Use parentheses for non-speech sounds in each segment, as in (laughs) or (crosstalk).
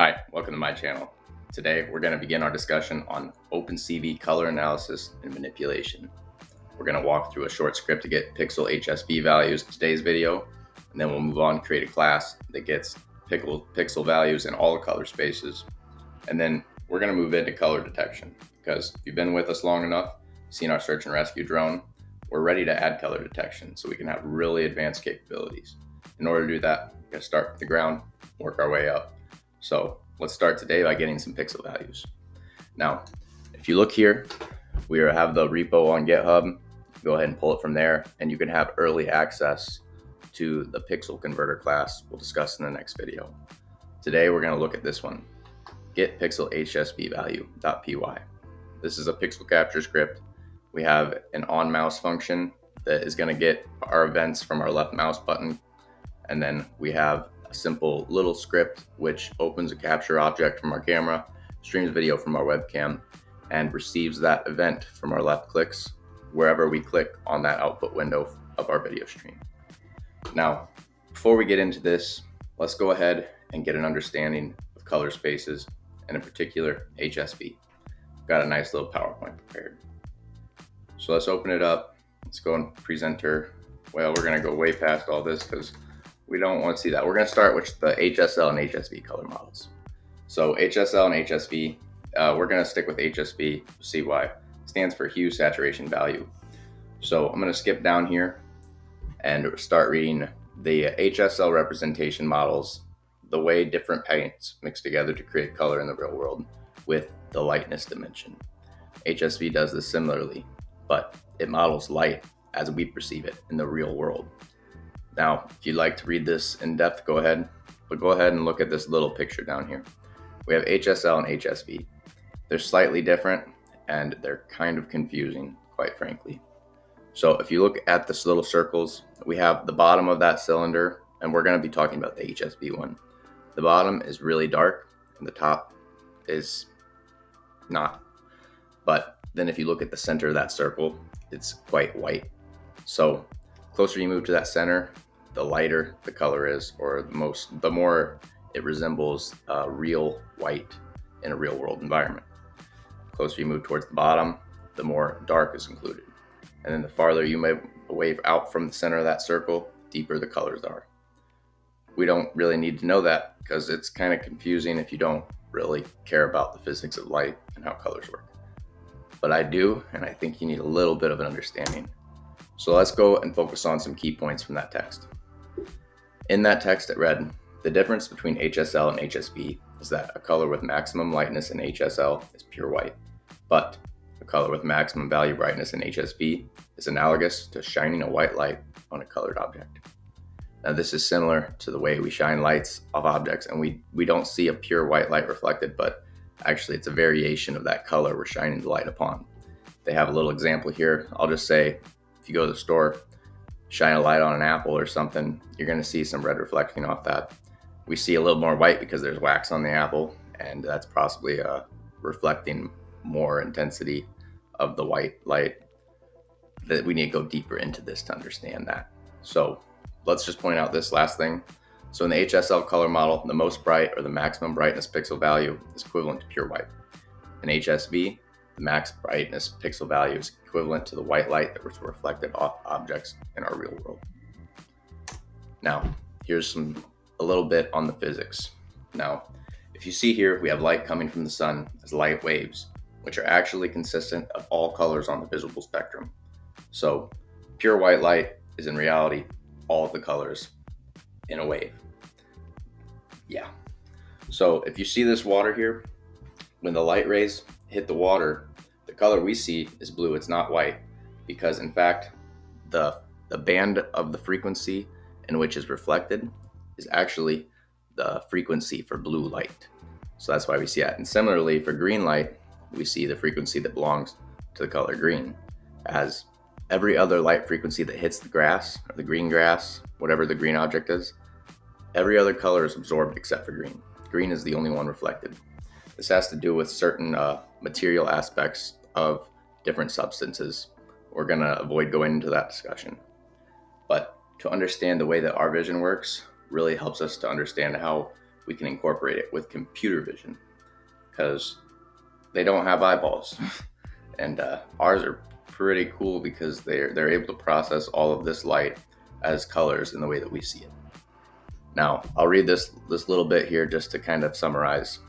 Hi, welcome to my channel. Today we're going to begin our discussion on OpenCV color analysis and manipulation. We're going to walk through a short script to get pixel HSV values in today's video, and then we'll move on to create a class that gets pixel, pixel values in all color spaces. And then we're going to move into color detection because if you've been with us long enough, seen our search and rescue drone, we're ready to add color detection so we can have really advanced capabilities. In order to do that, we're to start from the ground, work our way up. So let's start today by getting some pixel values. Now, if you look here, we have the repo on GitHub. Go ahead and pull it from there, and you can have early access to the pixel converter class we'll discuss in the next video. Today, we're going to look at this one, get pixel HSV value.py. This is a pixel capture script. We have an on mouse function that is going to get our events from our left mouse button. And then we have a simple little script which opens a capture object from our camera, streams video from our webcam, and receives that event from our left clicks wherever we click on that output window of our video stream. Now, before we get into this, let's go ahead and get an understanding of color spaces and in particular HSV. Got a nice little PowerPoint prepared. So let's open it up. Let's go in presenter. Well, we're gonna go way past all this because we don't want to see that. We're going to start with the HSL and HSV color models. So HSL and HSV, uh, we're going to stick with HSV. It stands for hue saturation value. So I'm going to skip down here and start reading the HSL representation models, the way different paints mix together to create color in the real world with the lightness dimension. HSV does this similarly, but it models light as we perceive it in the real world. Now, if you'd like to read this in depth, go ahead, but go ahead and look at this little picture down here. We have HSL and HSV. They're slightly different and they're kind of confusing, quite frankly. So if you look at this little circles, we have the bottom of that cylinder, and we're going to be talking about the HSV one. The bottom is really dark, and the top is not. But then if you look at the center of that circle, it's quite white. So closer you move to that center, the lighter the color is, or the most, the more it resembles a real white in a real world environment. The closer you move towards the bottom, the more dark is included. And then the farther you move away out from the center of that circle, deeper the colors are. We don't really need to know that because it's kind of confusing if you don't really care about the physics of light and how colors work. But I do, and I think you need a little bit of an understanding. So let's go and focus on some key points from that text. In that text it read, the difference between HSL and HSV is that a color with maximum lightness in HSL is pure white, but a color with maximum value brightness in HSV is analogous to shining a white light on a colored object. Now this is similar to the way we shine lights off objects and we, we don't see a pure white light reflected, but actually it's a variation of that color we're shining the light upon. They have a little example here. I'll just say, if you go to the store, shine a light on an apple or something, you're going to see some red reflecting off that. We see a little more white because there's wax on the apple, and that's possibly uh, reflecting more intensity of the white light. That we need to go deeper into this to understand that. So let's just point out this last thing. So in the HSL color model, the most bright or the maximum brightness pixel value is equivalent to pure white. In HSV, the max brightness pixel value is equivalent to the white light that was reflected off objects in our real world. Now, here's some a little bit on the physics. Now, if you see here, we have light coming from the sun as light waves, which are actually consistent of all colors on the visible spectrum. So, pure white light is in reality all of the colors in a wave. Yeah. So, if you see this water here, when the light rays hit the water, color we see is blue, it's not white, because in fact, the, the band of the frequency in which is reflected is actually the frequency for blue light. So that's why we see that. And similarly, for green light, we see the frequency that belongs to the color green, as every other light frequency that hits the grass or the green grass, whatever the green object is, every other color is absorbed except for green. Green is the only one reflected. This has to do with certain uh, material aspects of different substances. We're going to avoid going into that discussion. But to understand the way that our vision works really helps us to understand how we can incorporate it with computer vision because they don't have eyeballs. (laughs) and uh, ours are pretty cool because they're, they're able to process all of this light as colors in the way that we see it. Now, I'll read this, this little bit here just to kind of summarize.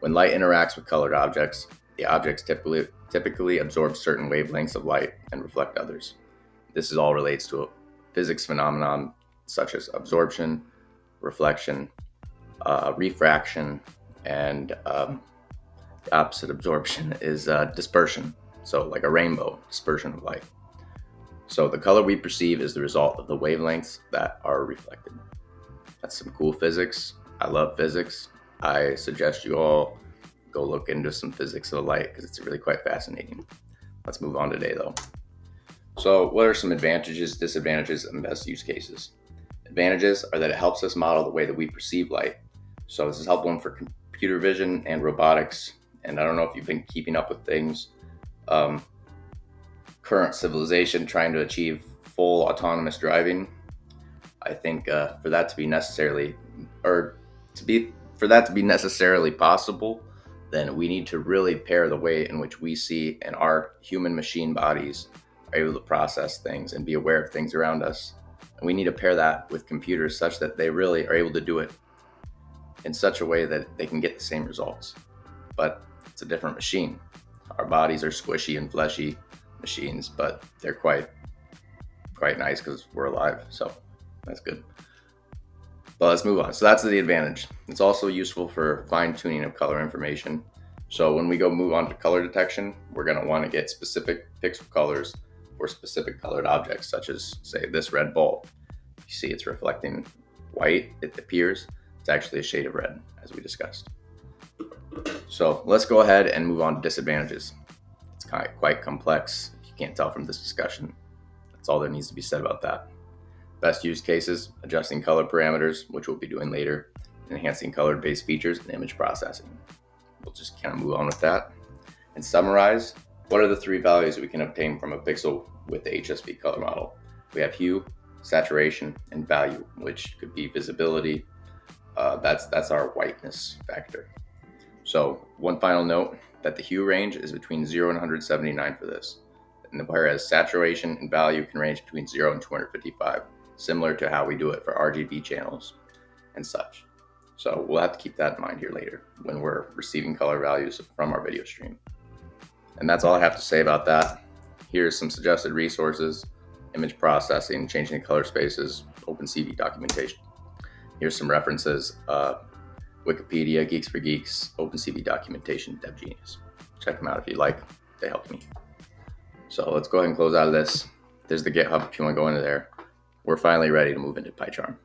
When light interacts with colored objects, the objects typically, typically absorb certain wavelengths of light and reflect others. This is all relates to a physics phenomenon such as absorption, reflection, uh, refraction, and um, the opposite absorption (laughs) is uh, dispersion. So, like a rainbow, dispersion of light. So, the color we perceive is the result of the wavelengths that are reflected. That's some cool physics. I love physics. I suggest you all go look into some physics of light because it's really quite fascinating. Let's move on today, though. So, what are some advantages, disadvantages, and best use cases? Advantages are that it helps us model the way that we perceive light. So, this is helpful for computer vision and robotics. And I don't know if you've been keeping up with things. Um, current civilization trying to achieve full autonomous driving. I think uh, for that to be necessarily, or to be for that to be necessarily possible, then we need to really pair the way in which we see and our human machine bodies are able to process things and be aware of things around us. And we need to pair that with computers such that they really are able to do it in such a way that they can get the same results. But it's a different machine. Our bodies are squishy and fleshy machines, but they're quite quite nice because we're alive. So that's good. But let's move on. So that's the advantage. It's also useful for fine tuning of color information. So when we go move on to color detection, we're going to want to get specific pixel colors for specific colored objects, such as say this red ball. You see it's reflecting white, it appears. It's actually a shade of red, as we discussed. So let's go ahead and move on to disadvantages. It's kind of quite complex, you can't tell from this discussion. That's all there needs to be said about that. Best use cases, adjusting color parameters, which we'll be doing later, enhancing color-based features and image processing. We'll just kind of move on with that. And summarize, what are the three values we can obtain from a pixel with the HSV color model? We have hue, saturation, and value, which could be visibility. Uh, that's, that's our whiteness factor. So one final note that the hue range is between 0 and 179 for this, and whereas saturation and value can range between 0 and 255 similar to how we do it for RGB channels and such. So we'll have to keep that in mind here later when we're receiving color values from our video stream. And that's all I have to say about that. Here's some suggested resources, image processing, changing the color spaces, OpenCV documentation. Here's some references, uh, Wikipedia, Geeks for Geeks, OpenCV documentation, DevGenius. Check them out if you like, they helped me. So let's go ahead and close out of this. There's the GitHub if you want to go into there we're finally ready to move into PyCharm.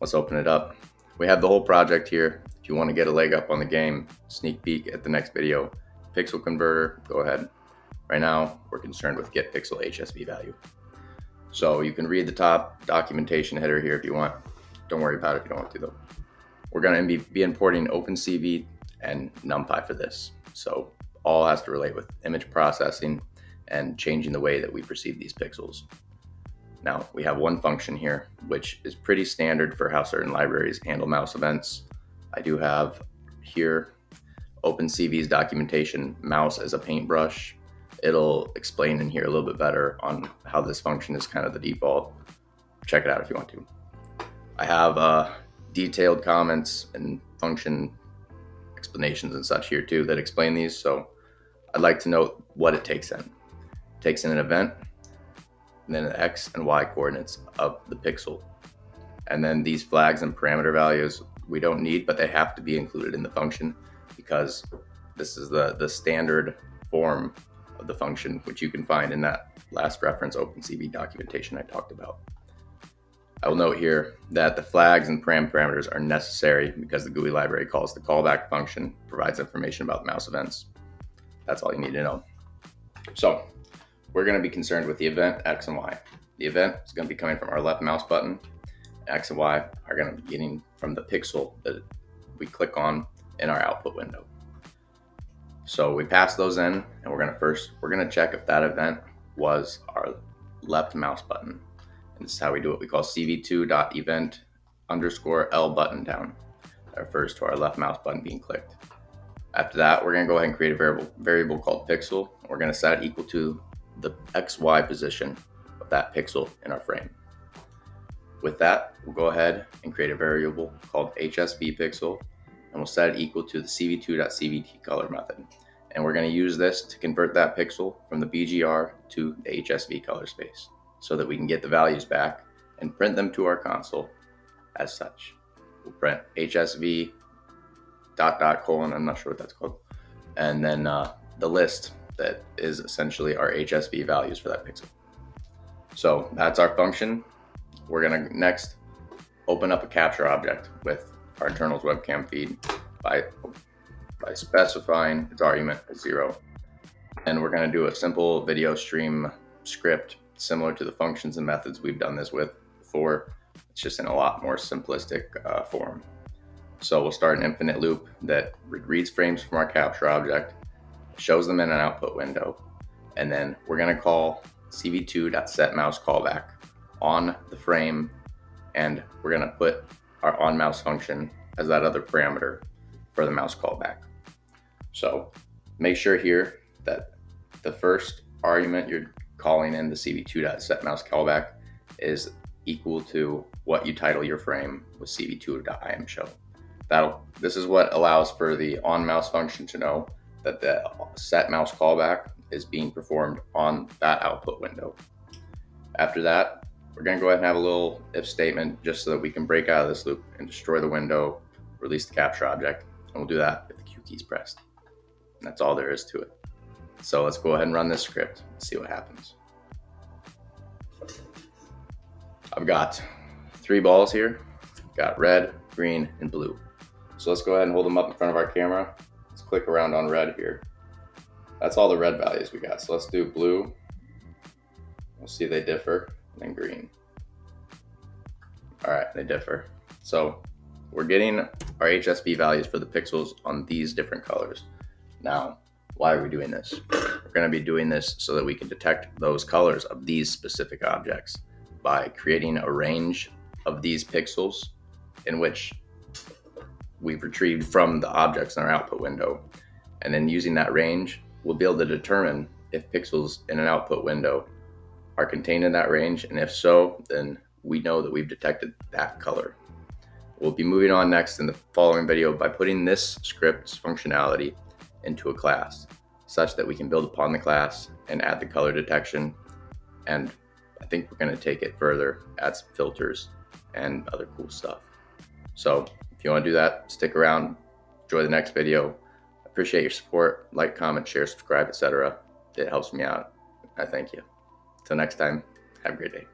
Let's open it up. We have the whole project here. If you want to get a leg up on the game, sneak peek at the next video, pixel converter, go ahead. Right now, we're concerned with get pixel HSV value. So you can read the top documentation header here if you want. Don't worry about it if you don't want to though. We're going to be importing OpenCV and NumPy for this. So all has to relate with image processing and changing the way that we perceive these pixels. Now we have one function here, which is pretty standard for how certain libraries handle mouse events. I do have here OpenCV's documentation, mouse as a paintbrush. It'll explain in here a little bit better on how this function is kind of the default. Check it out if you want to. I have uh, detailed comments and function explanations and such here too that explain these. So I'd like to note what it takes in. It takes in an event, and then the x and y coordinates of the pixel. And then these flags and parameter values we don't need, but they have to be included in the function because this is the, the standard form of the function, which you can find in that last reference OpenCV documentation I talked about. I will note here that the flags and param parameters are necessary because the GUI library calls the callback function provides information about mouse events. That's all you need to know. So we're going to be concerned with the event X and Y. The event is going to be coming from our left mouse button. X and Y are going to be getting from the pixel that we click on in our output window. So we pass those in and we're going to first, we're going to check if that event was our left mouse button. And this is how we do it. We call cv2.event underscore L button down. That refers to our left mouse button being clicked. After that, we're going to go ahead and create a variable, variable called pixel. We're going to set it equal to the XY position of that pixel in our frame. With that, we'll go ahead and create a variable called HSV pixel, and we'll set it equal to the cv2.cvt color method. And we're going to use this to convert that pixel from the BGR to the HSV color space so that we can get the values back and print them to our console as such. We'll print HSV dot dot colon, I'm not sure what that's called, and then uh, the list that is essentially our HSV values for that pixel. So that's our function. We're gonna next open up a capture object with our internals webcam feed by, by specifying its argument as zero. And we're gonna do a simple video stream script similar to the functions and methods we've done this with before. It's just in a lot more simplistic uh, form. So we'll start an infinite loop that reads frames from our capture object, shows them in an output window, and then we're gonna call cv2.setMouseCallback on the frame, and we're gonna put our onMouse function as that other parameter for the mouse callback. So make sure here that the first argument you're calling in the cv2.setMouseCallback is equal to what you title your frame with cv2.imshow. That'll, this is what allows for the on mouse function to know that the set mouse callback is being performed on that output window. After that, we're gonna go ahead and have a little if statement just so that we can break out of this loop and destroy the window, release the capture object, and we'll do that if the Q key is pressed. And that's all there is to it. So let's go ahead and run this script and see what happens. I've got three balls here, got red, green, and blue. So let's go ahead and hold them up in front of our camera. Let's click around on red here. That's all the red values we got. So let's do blue. We'll see they differ, and then green. All right, they differ. So we're getting our HSV values for the pixels on these different colors. Now, why are we doing this? We're gonna be doing this so that we can detect those colors of these specific objects by creating a range of these pixels in which we've retrieved from the objects in our output window. And then using that range, we'll be able to determine if pixels in an output window are contained in that range. And if so, then we know that we've detected that color. We'll be moving on next in the following video by putting this script's functionality into a class such that we can build upon the class and add the color detection. And I think we're gonna take it further, add some filters and other cool stuff. So you want to do that, stick around, enjoy the next video. Appreciate your support. Like, comment, share, subscribe, etc. It helps me out. I thank you. Till next time, have a great day.